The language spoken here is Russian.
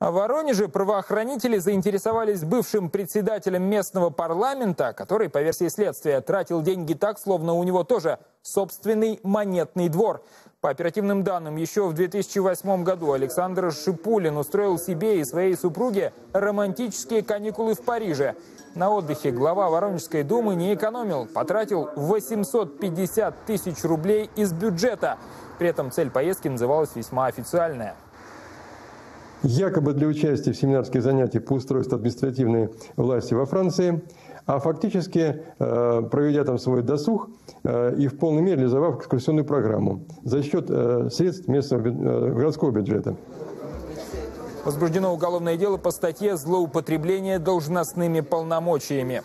А в Воронеже правоохранители заинтересовались бывшим председателем местного парламента, который, по версии следствия, тратил деньги так, словно у него тоже собственный монетный двор. По оперативным данным, еще в 2008 году Александр Шипулин устроил себе и своей супруге романтические каникулы в Париже. На отдыхе глава Воронежской думы не экономил, потратил 850 тысяч рублей из бюджета. При этом цель поездки называлась весьма официальная якобы для участия в семинарских занятиях по устройству административной власти во Франции, а фактически, э, проведя там свой досуг э, и в полной мере реализовав экскурсионную программу за счет э, средств местного городского бюджета. Возбуждено уголовное дело по статье «Злоупотребление должностными полномочиями».